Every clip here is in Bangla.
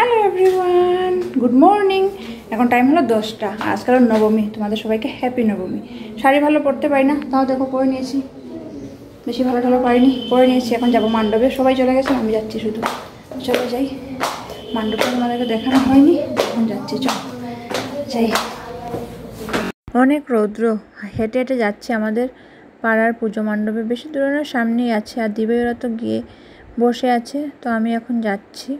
হ্যালো এভরিওয়ান গুড মর্নিং এখন টাইম হলো দশটা। আজকাল নবমী। তোমাদের সবাইকে হ্যাপি নবমী। শাড়ি ভালো পরতে পারি না? তাও দেখো, পরে নিয়েছি। বেশি ভালো ভালো পারিনি। পরে নিয়েছি, এখন যাব মান্ডবে সবাই চলে গেছে, আমি যাচ্ছি শুধু। চলে যাই। মান্ডবটা তোমাদেরকে দেখানো হয়নি। এখন যাচ্ছি, চল। যাই। অনেক রৌদ্র। হেঁটে হেঁটে যাচ্ছে আমাদের পাড়ার পুজো মণ্ডপে বেশি দূরে সামনেই আছে। আর দিবে ওরা তো গিয়ে বসে আছে, তো আমি এখন যাচ্ছি।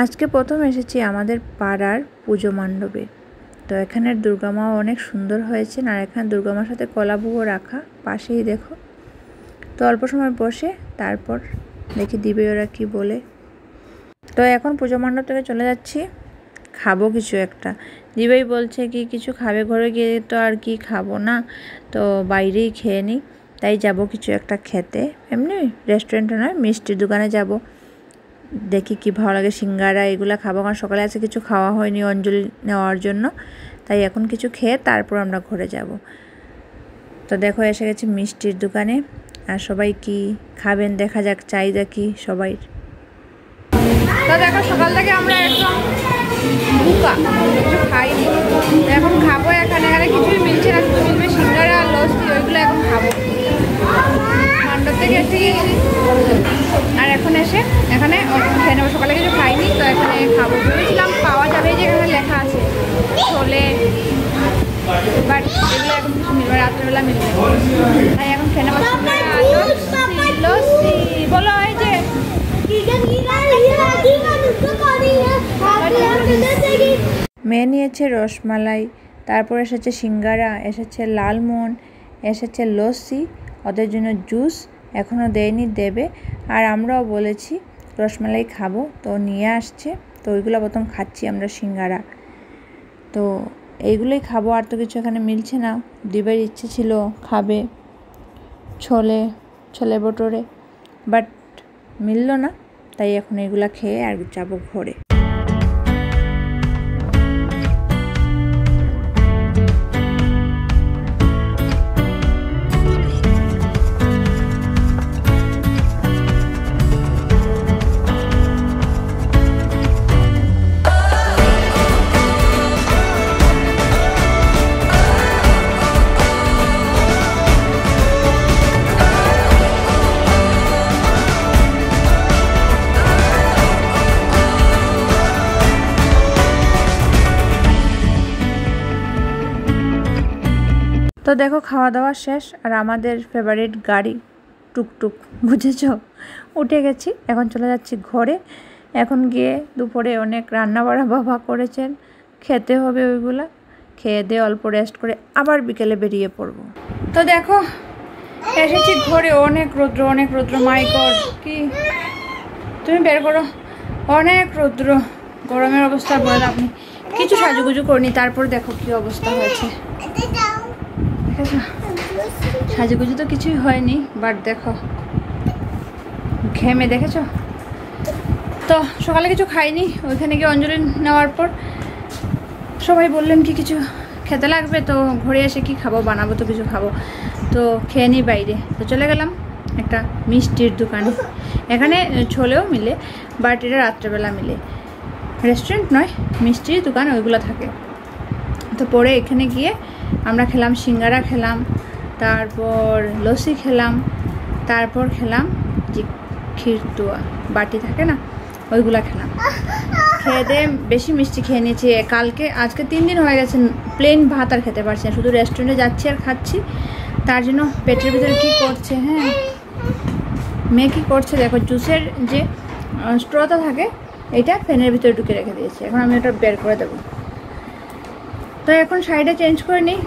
আজকে প্রথম এসেছি আমাদের পাড়ার পুজো মণ্ডপে। তো এখানের দুর্গামা অনেক সুন্দর হয়েছে আর এখানে দুর্গামার সাথে কলাভোগও রাখা, পাশেই দেখো। তো অল্প সময় বসে তারপর দেখি দিবে ওরা কি বলে। তো এখন পুজো মণ্ডপ থেকে চলে যাচ্ছি। খাব কিছু একটা। দিবেই বলছে কি, কিছু খাবে ঘরে গিয়ে তো আর কি খাব না, তো বাইরেই খেয়ে নিই তাই যাব কিছু একটা খেতে। এমনি রেস্টুরেন্টে নয়, মিষ্টির দোকানে যাব। দেখি কি ভালো লাগে। সিঙ্গারা এগুলো খাব। কারণ সকালে আছে কিছু খাওয়া হয়নি অঞ্জলি নেওয়ার জন্য। তাই এখন কিছু খেয়ে তারপর আমরা ঘরে যাব। তো দেখো, এসে গেছি মিষ্টির দোকানে। আর সবাই কি খাবেন? দেখা যাক চাহিদা কি সবাই। তো দেখো, সকাল থেকে আমরা খাইনি। এখন খাব এখানে। এখানে কিছুই মিলছে না, শুধু মিলবে সিঙ্গারা আর লস্যি, ওইগুলো এখন খাব। মণ্ডপ থেকে আর এখন এসে এখানে খেয়ে নেব সকালে কিছু খাইনি তো এখানে খাব। ভেবেছিলাম পাওয়া যাবে যে এখানে লেখা আছে ছোলে বাট এগুলো এখন কিছু মিলবে রাত্রেবেলা মিলবে তাই এখন খেয়ে নেব বলো এই যে। মেয়ে নিয়েছে রসমালাই তারপর এসেছে সিঙ্গারা এসেছে লালমোহন এসেছে লস্যি ওদের জন্য জুস এখনও দেয়নি, দেবে। আর আমরাও বলেছি, রসমালাই খাব। তো নিয়ে আসছে। তো ওইগুলো প্রথম খাচ্ছি আমরা সিঙ্গারা। তো এইগুলোই খাব। আর তো কিছু এখানে মিলছে না। দিবের ইচ্ছে ছিল, খাবে ছোলে ছোলে বটোরে বাট মিলল না। তাই এখন এগুলা খেয়ে আর যাব ঘরে। দেখো খাওয়া দাওয়া শেষ আর আমাদের ফেভারিট গাড়ি টুকটুক, বুঝেছ? উঠে গেছি, এখন চলে যাচ্ছি ঘরে। এখন গিয়ে দুপুরে অনেক রান্না বাড়া বাবা করেছেন। খেতে হবে ওইগুলা। খেয়ে দিয়ে অল্প রেস্ট করে আবার বিকেলে বেরিয়ে পড়ব। তো দেখো, এসেছি ঘরে। অনেক রৌদ্র অনেক রৌদ্র। মাইকর কি? তুমি বের করো। অনেক রৌদ্র। গরমের অবস্থা বলে আপনি। কিছু সাজুগুজু করিনি, তারপর দেখো কি অবস্থা হয়েছে। দেখেছ সাজুগুজু তো কিছুই হয়নি বাট দেখো। ঘেমে দেখেছ? তো সকালে কিছু খাইনি, ওইখানে গিয়ে অঞ্জলি নেওয়ার পর সবাই বললেন কি কিছু খেতে লাগবে, তো ঘরে এসে কি খাব, বানাবো তো কিছু খাব। তো খেয়ে নিই বাইরে। তো চলে গেলাম একটা মিষ্টির দোকানে। এখানে ছোলেও মিলে বাট এটা রাত্রেবেলা মিলে। রেস্টুরেন্ট নয়, মিষ্টির দোকান, ওইগুলো থাকে। তো পরে এখানে গিয়ে আমরা খেলাম সিঙ্গারা খেলাম, তারপর লস্যি খেলাম, তারপর খেলাম যে ক্ষীরতুয়া, বাটি থাকে না, ওইগুলো খেলাম। খেয়ে দিয়ে বেশি মিষ্টি খেয়ে নিয়েছি কালকে, আজকে তিন দিন হয়ে গেছে, প্লেন ভাত আর খেতে পারছি না, শুধু রেস্টুরেন্টে যাচ্ছি আর খাচ্ছি, তার জন্য পেটের ভিতরে কী করছে হ্যাঁ? মেয়ে কী করছে দেখো জুসের যে স্ট্রটা থাকে, এটা ফ্যানের ভিতরে ঢুকে রেখে দিয়েছে, এখন আমি ওটা বের করে দেবো। তো এখন শাড়িটা চেঞ্জ করে নিই।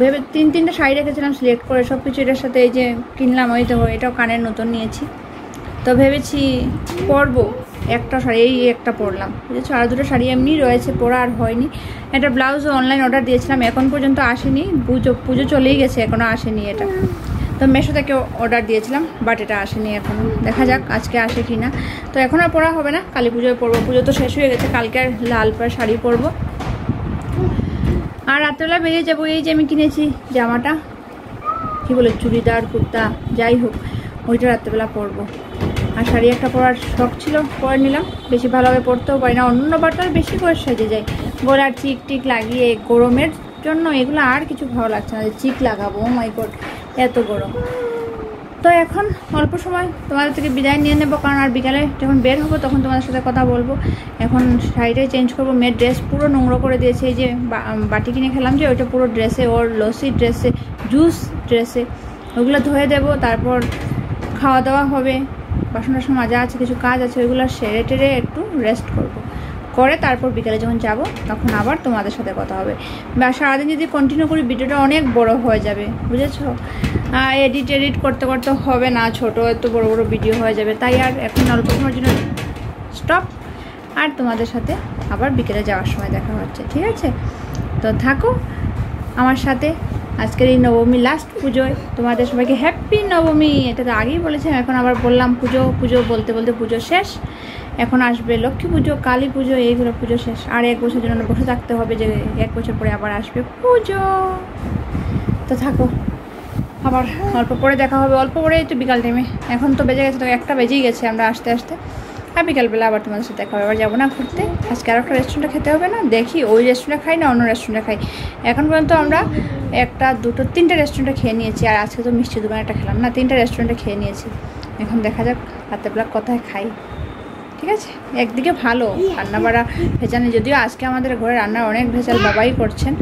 ভেবে তিন তিনটা শাড়ি রেখেছিলাম সিলেক্ট করে সব কিছু এটার সাথে এই যে কিনলাম, ওই তো এটাও কানের নতুন নিয়েছি। তো ভেবেছি পরবো, একটা শাড়ি, এই একটা পরলাম। বুঝেছ? আর দুটো শাড়ি এমনি রয়েছে, পরা আর হয়নি। একটা ব্লাউজও অনলাইন অর্ডার দিয়েছিলাম, এখন পর্যন্ত আসেনি। পুজো পুজো চলেই গেছে এখনও আসেনি এটা। তো মেশো থেকে অর্ডার দিয়েছিলাম বাট এটা আসেনি এখন। দেখা যাক আজকে আসে কি না তো এখন আর পরা হবে না, কালী পুজোয় পরবো। পুজো তো শেষ হয়ে গেছে, কালকে আর লাল পাড় শাড়ি পরবো। আর রাত্রেবেলা বেরিয়ে যাব, এই যে আমি কিনেছি জামাটা। কি বলে, চুড়িদার, কুর্তা, যাই হোক, ওইটা রাত্রেবেলা পরবো। আর শাড়ি একটা পরার শখ ছিল, পরে নিলাম। বেশি ভালোভাবে পরতেও পারি না, অন্য আর বেশি করে সেজে যায়। গলার চিক টিক লাগিয়ে গরমের জন্য এগুলো আর কিছু ভালো লাগছে না চিক লাগাবো মাই গড, এত গরম। তো এখন অল্প সময় তোমাদের থেকে বিদায় নিয়ে নেব, কারণ আর বিকালে যখন বের হব তখন তোমাদের সাথে কথা বলব। এখন শাড়িটাই চেঞ্জ করব, মেয়ের ড্রেস পুরো নোংরা করে দিয়েছে, এই যে বাটি কিনে খেলাম যে, ওইটা পুরো ড্রেসে ওর লসি ড্রেসে জুস ড্রেসে ওগুলো ধুয়ে দেবো, তারপর খাওয়া দাওয়া হবে বাসন টাসন মাজা আছে, কিছু কাজ আছে, ওইগুলো সেরে টেরে একটু রেস্ট করব। করে তারপর বিকেলে যখন যাব, তখন আবার তোমাদের সাথে কথা হবে। বা সারাদিন যদি কন্টিনিউ করি, ভিডিওটা অনেক বড় হয়ে যাবে, বুঝেছ? এডিট এডিট করতে করতে হবে না, ছোট এত বড় বড় ভিডিও হয়ে যাবে। তাই আর এখন অল্প সময়ের জন্য স্টপ আর তোমাদের সাথে আবার বিকেলে যাওয়ার সময় দেখা হচ্ছে, ঠিক আছে? তো থাকো আমার সাথে আজকের এই নবমী লাস্ট পুজোয়। তোমাদের সবাইকে হ্যাপি নবমী। এটা তো আগেই বলেছিলাম, এখন আবার বললাম পুজো পুজো বলতে বলতে পুজো শেষ। এখন আসবে লক্ষ্মী পুজো, কালী পুজো, এইগুলো পুজো শেষ। আর এক বছর জন্য বসে থাকতে হবে যে এক বছর পরে আবার আসবে পুজো। তো থাকো। আবার অল্প পরে দেখা হবে, অল্প পরেই তো বিকাল টাইমে এখন তো বেজে গেছে, তো একটা বেজেই গেছে আমরা আসতে আসতে। আর বিকালবেলা আবার তোমাদের সাথে দেখা হবে, আবার যাব না ঘুরতে। আজকে আর একটা রেস্টুরেন্টে খেতে হবে না? দেখি, ওই রেস্টুরেন্টে খাই না অন্য রেস্টুরেন্টে খাই? এখন পর্যন্ত আমরা একটা, দুটো, তিনটে রেস্টুরেন্টে খেয়ে নিয়েছি। আর আজকে তো মিষ্টি দোকানে একটা খেলাম না, তিনটে রেস্টুরেন্টে খেয়ে নিয়েছি। এখন দেখা যাক রাতেরবেলা কোথায় খাই। ঠিক আছে? একদিকে ভালো, রান্না বাড়া ভেজানি যদিও আজকে আমাদের ঘরে রান্না অনেক ভেজাল বাবাই করছেন।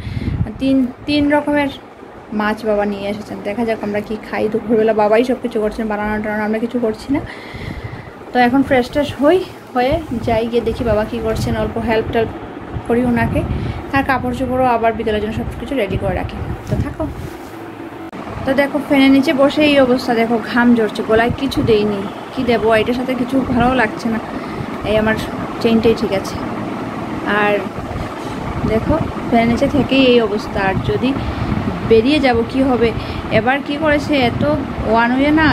তিন তিন রকমের মাছ বাবা নিয়ে এসেছেন। দেখা যাক আমরা কি খাই। দুপুরবেলা বাবাই সব কিছু করছেন, বানানো টানানো আমরা কিছু করছি না। তো এখন ফ্রেশ ট্রেশ হই, হয়ে যাই, গিয়ে দেখি বাবা কি করছেন। অল্প হেল্প টেল্প করি ওনাকে। আর কাপড় চোপড়ও আবার বিকেলের জন্য সব কিছু রেডি করে রাখি। তো থাকো। তো দেখো, ফ্যানের নিচে বসে এই অবস্থা। দেখো, ঘাম ঝরছে, গলায় কিছু দেইনি। কি দেবো, এটার সাথে কিছু ভালো লাগছে না। এই আমার চেনটাই ঠিক আছে। আর দেখো, ফ্যানের নিচে থেকেই এই অবস্থা। আর যদি বেরিয়ে যাব, কি হবে? এবার কি করেছে? এত ওয়ান ওয়ে না,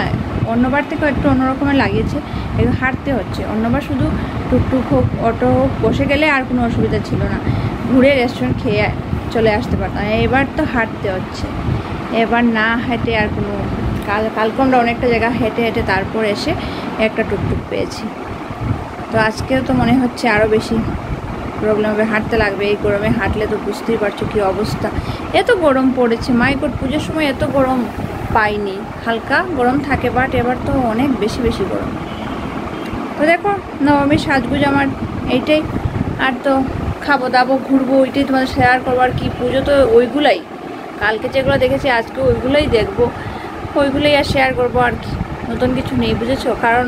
অন্যবার থেকে একটু অন্যরকমের লাগিয়েছে, একটু হাঁটতে হচ্ছে। অন্যবার শুধু টুকটুক হোক, অটো হোক, বসে গেলে আর কোনো অসুবিধা ছিল না। ঘুরে রেস্টুরেন্ট খেয়ে চলে আসতে পারতাম। এবার তো হাঁটতে হচ্ছে। এবার না হেঁটে আর কোনো, কাল, কালকে আমরা অনেকটা জায়গা হেঁটে হেঁটে তারপর এসে একটা টুকটুক পেয়েছি। তো আজকেও তো মনে হচ্ছে আরও বেশি প্রবলেম হবে, হাঁটতে লাগবে, এই গরমে হাঁটলে তো বুঝতেই পারছ কী অবস্থা। এত গরম পড়েছে মাইকোট পুজোর সময় এত গরম পাইনি। হালকা গরম থাকে বাট এবার তো অনেক বেশি বেশি গরম। তো দেখো নবমীর সাজগুজ আমার এইটাই। আর তো খাব দাবো, ঘুরবো, ওইটাই তোমাদের শেয়ার করব। আর কি, পুজো তো ওইগুলাই। কালকে যেগুলো দেখেছি, আজকে ওইগুলোই দেখব। ওইগুলোই আর শেয়ার করব আর কি। নতুন কিছু নেই, বুঝেছ? কারণ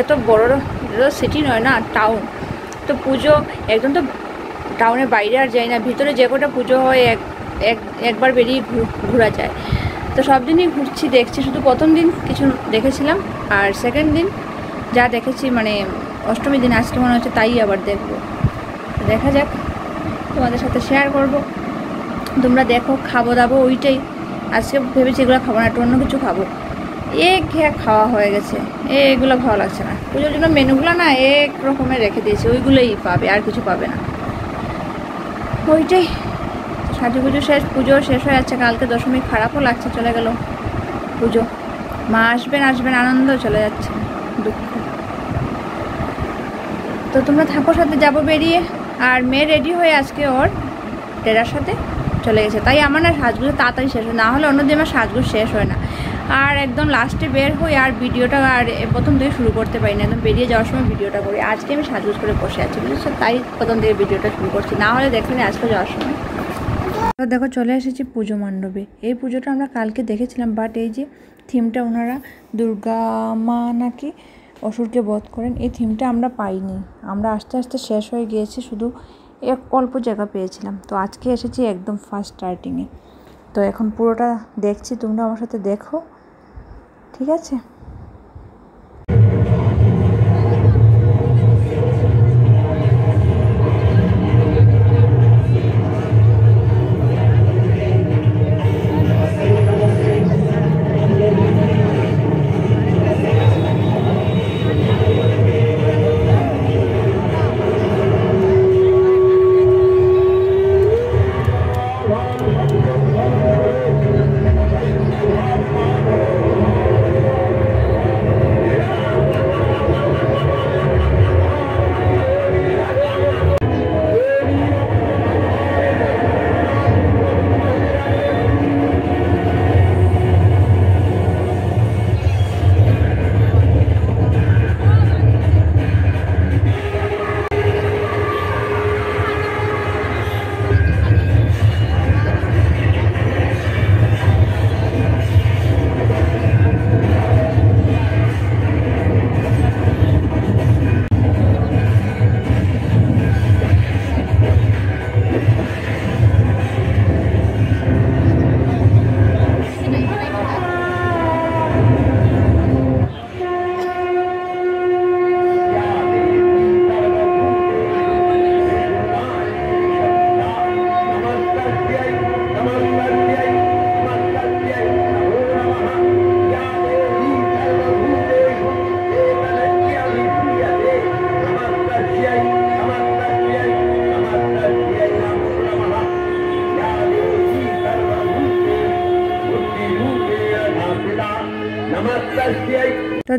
এত বড় সিটি নয় না টাউন তো পুজো, একদম তো টাউনের বাইরে আর যায় না, ভিতরে যে কটা পুজো হয়, এক এক, একবার বেরিয়ে ঘোরা যায়। তো সব দিনই ঘুরছি, দেখছি, শুধু প্রথম দিন কিছু দেখেছিলাম, আর সেকেন্ড দিন যা দেখেছি মানে অষ্টমী দিন, আজকে মনে হচ্ছে তাই আবার দেখব। দেখা যাক, তোমাদের সাথে শেয়ার করব। তোমরা দেখো, খাব দাবো, ওইটাই। আজকে ভেবেছি এগুলো খাব না, একটু অন্য কিছু খাব। এ খেয়ে খাওয়া হয়ে গেছে। এ, এগুলো ভালো লাগছে না। পুজোর জন্য মেনুগুলো না এক রকমের রেখে দিয়েছে। ওইগুলোই পাবে, আর কিছু পাবে না। ওইটাই। সাজু পুজো শেষ পুজো শেষ হয়ে যাচ্ছে। কালকে দশমী খারাপও লাগছে, চলে গেল পুজো। মা আসবেন আসবেন, আনন্দ চলে যাচ্ছে, দুঃখ। তো তোমরা থাকো সাথে, যাব বেরিয়ে। আর মেয়ে রেডি হয়ে আজকে ওর ডেরার সাথে চলে গেছে। তাই আমার না সাজগুলো তাড়াতাড়ি শেষ হয়, না হলে অন্যদিন আমার সাজগুলো শেষ হয় না। আর একদম লাস্টে বের হই আর ভিডিওটা আর প্রথম থেকে শুরু করতে পারি না, একদম বেরিয়ে যাওয়ার সময় ভিডিওটা করি। আজকে আমি সাজগুজ করে বসে আছি, বুঝেছ? তাই প্রথম থেকে ভিডিওটা শুরু করছি। না হলে দেখবেন আজকে যাওয়ার সময়। দেখো, চলে এসেছি পুজো মণ্ডপে। এই পুজোটা আমরা কালকে দেখেছিলাম বাট এই যে থিমটা ওনারা দুর্গা মা নাকি অসুরকে বধ করেন, এই থিমটা আমরা পাইনি। আমরা আস্তে আস্তে শেষ হয়ে গিয়েছি, শুধু এক অল্প জায়গা পেয়েছিলাম। তো আজকে এসেছি একদম ফার্স্ট স্টার্টিংয়ে তো এখন পুরোটা দেখছি, তোমরা আমার সাথে দেখো। ঠিক আছে?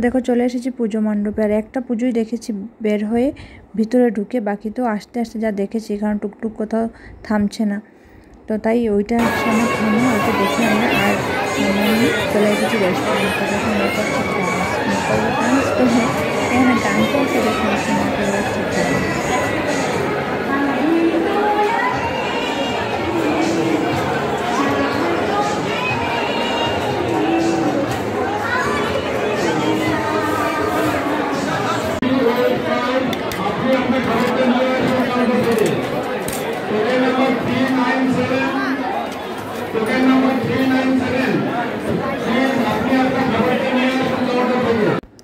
দেখো চলে এসেছি পুজো মণ্ডপে। আর একটা পুজোই দেখেছি বের হয়ে ভিতরে ঢুকে, বাকি তো আস্তে আস্তে যা দেখেছি, কারণ টুকটুক কোথাও থামছে না। তো তাই ওইটা সামনে থামে, ওইটা দেখে আমরা আর চলে এসেছি রেস্টুরেন্টে এখানে ডান্স করতে দেখে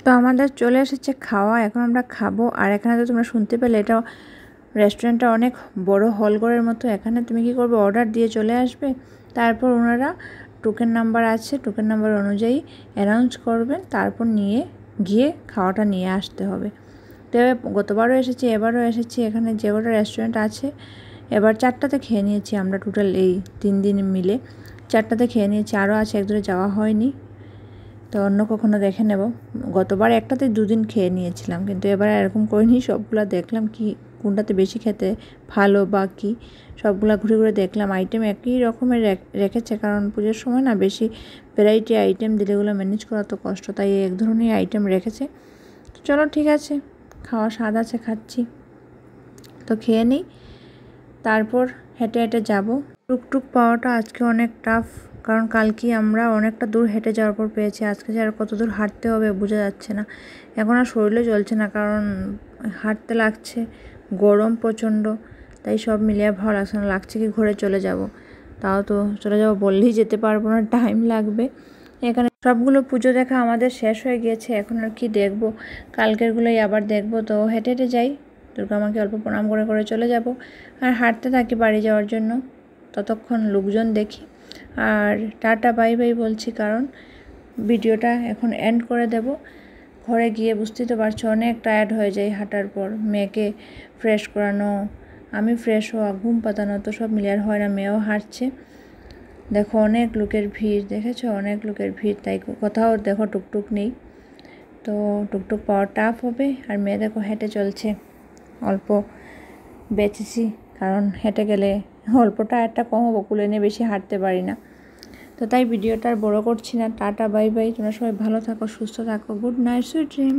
তো আমাদের চলে এসেছে খাওয়া, এখন আমরা খাব। আর এখানে তো তোমরা শুনতে পেলে এটা রেস্টুরেন্টটা অনেক বড় হল ঘরের মতো। এখানে তুমি কি করবে অর্ডার দিয়ে চলে আসবে। তারপর ওনারা টোকেন নাম্বার আছে টোকেন নাম্বার অনুযায়ী অ্যানাউন্স করবেন তারপর নিয়ে গিয়ে খাওয়াটা নিয়ে আসতে হবে। তো গতবারও এসেছি, এবারও এসেছি। এখানে যে কটা রেস্টুরেন্ট আছে এবার চারটাতে খেয়ে নিয়েছি আমরা টোটাল এই তিন দিন মিলে। চারটাতে খেয়ে নিয়েছি আরও আছে একদূরে যাওয়া হয়নি। তো অন্য কখনো দেখে নেব। গতবার একটাতে দুদিন খেয়ে নিয়েছিলাম, কিন্তু এবার এরকম করিনি। সবগুলো দেখলাম কি, কোনটাতে বেশি খেতে ভালো বা কী, সবগুলো ঘুরে ঘুরে দেখলাম। আইটেম একই রকমের রেখেছে, কারণ পুজোর সময় না বেশি ভ্যারাইটি আইটেম দিলে ওগুলো ম্যানেজ করা তো কষ্ট, তাই এক ধরনের আইটেম রেখেছে। তো চলো ঠিক আছে, খাওয়া স্বাদ আছে, খাচ্ছি। তো খেয়ে নিই। তারপর হেঁটে হেঁটে যাব। টুকটুক পাওয়াটা আজকে অনেক টাফ কারণ কালকে আমরা অনেকটা দূর হেঁটে যাওয়ার পর পেয়েছি। আজকে যে আর কত দূর হাঁটতে হবে বোঝা যাচ্ছে না। এখন আর শরীরে চলছে না, কারণ হাঁটতে লাগছে, গরম প্রচণ্ড, তাই সব মিলিয়ে ভালো লাগছে না। লাগছে কি ঘরে চলে যাব? তাও তো চলে যাব বললেই যেতে পারব না টাইম লাগবে। এখানে সবগুলো পুজো দেখা আমাদের শেষ হয়ে গিয়েছে, এখন আর কি দেখব? কালকেরগুলোই আবার দেখব, তো হেঁটে হেঁটে যাই। দুর্গা মাকে অল্প প্রণাম করে করে চলে যাব আর হাঁটতে থাকি বাড়ি যাওয়ার জন্য। ততক্ষণ লোকজন দেখি আর টাটা, বাই বাই বলছি কারণ ভিডিওটা এখন এন্ড করে দেব। ঘরে গিয়ে বুঝতেই তো পারছ অনেক টায়ার্ড হয়ে যায় হাঁটার পর। মেয়েকে ফ্রেশ করানো, আমি ফ্রেশ হওয়া, ঘুম পাতানো তো সব মিলে আর হয় না, মেয়েও হাঁটছে। দেখো অনেক লোকের ভিড়, দেখেছ? অনেক লোকের ভিড়, তাই কোথাও দেখো টুকটুক নেই। তো টুকটুক পাওয়া টাফ হবে আর মেয়ে দেখো হেঁটে চলছে। অল্প বেঁচেছি, কারণ হেঁটে গেলে অল্পটা একটা কম হব, কুলে নিয়ে বেশি হাঁটতে পারি না। তো তাই ভিডিওটা আর বড়ো করছি না, টাটা, বাই বাই। তোমরা সবাই ভালো থাকো, সুস্থ থাকো। Good night, sweet dream.